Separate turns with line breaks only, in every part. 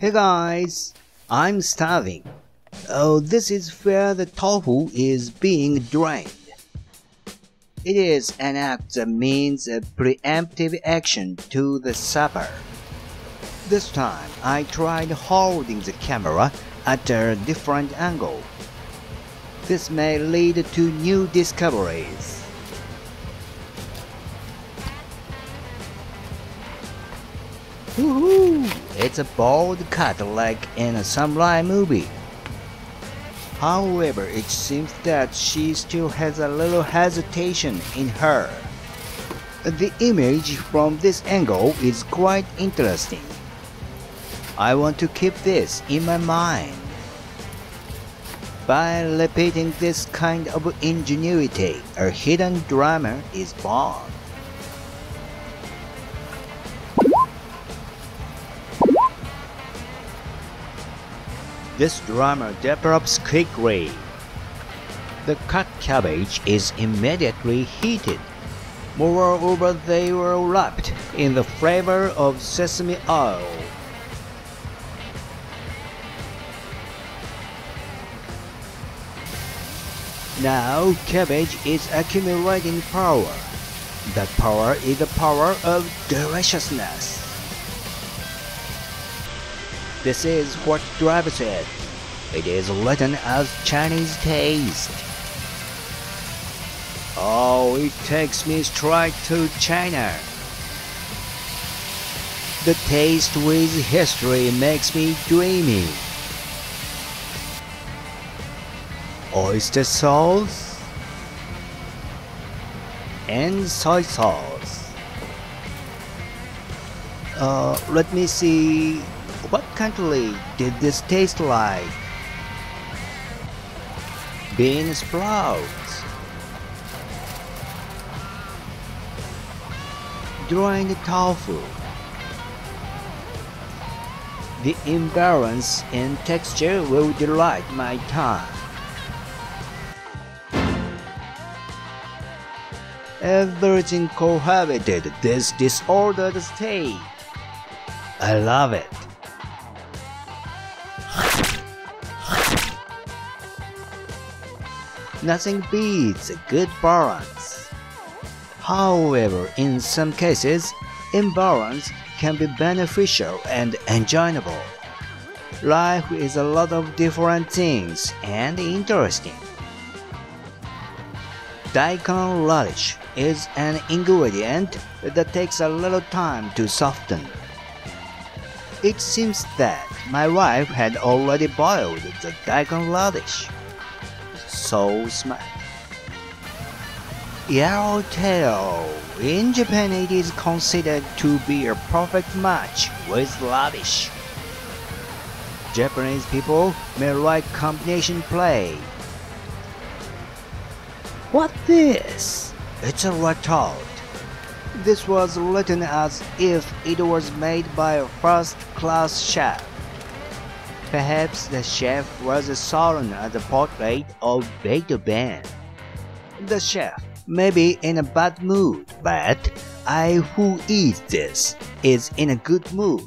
Hey guys, I'm starving. Oh, this is where the tofu is being drained. It is an act that means a preemptive action to the supper. This time I tried holding the camera at a different angle. This may lead to new discoveries. Woohoo! It's a bold cut like in a samurai movie. However, it seems that she still has a little hesitation in her. The image from this angle is quite interesting. I want to keep this in my mind. By repeating this kind of ingenuity, a hidden drama is born. This drama develops quickly. The cut cabbage is immediately heated. Moreover, they were wrapped in the flavor of sesame oil. Now cabbage is accumulating power. That power is the power of deliciousness. This is what drives it. It is written as Chinese taste. Oh, it takes me straight to China. The taste with history makes me dreamy. Oyster sauce and soy sauce. Uh, let me see. What country did this taste like? Bean sprouts. Drawing tofu. The imbalance in texture will delight my tongue. Everything cohabited this disordered state. I love it. Nothing beats a good balance. However, in some cases, imbalance can be beneficial and enjoyable. Life is a lot of different things and interesting. Daikon radish is an ingredient that takes a little time to soften. It seems that my wife had already boiled the daikon radish. So smart. Yellowtail. In Japan, it is considered to be a perfect match with radish. Japanese people may like combination play. What this? It's a retort. This was written as if it was made by a first-class chef. Perhaps the chef was a sullen at the portrait of Beethoven. The chef may be in a bad mood, but I who eats this is in a good mood.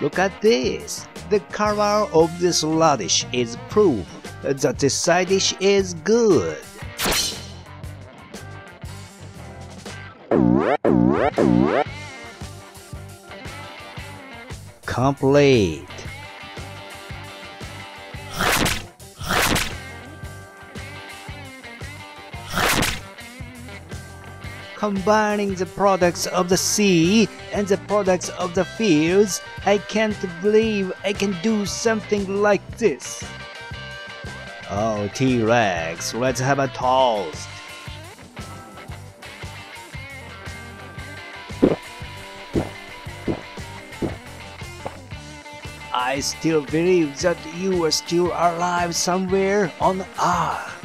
Look at this. The color of this radish is proof that the side dish is good. Complete. Combining the products of the sea and the products of the fields, I can't believe I can do something like this. Oh, T-Rex, let's have a toast. I still believe that you are still alive somewhere on Earth.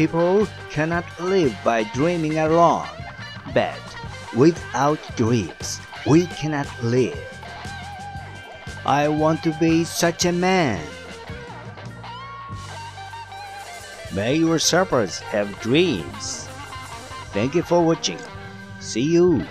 People cannot live by dreaming alone, but without dreams, we cannot live. I want to be such a man. May your suppers have dreams. Thank you for watching. See you.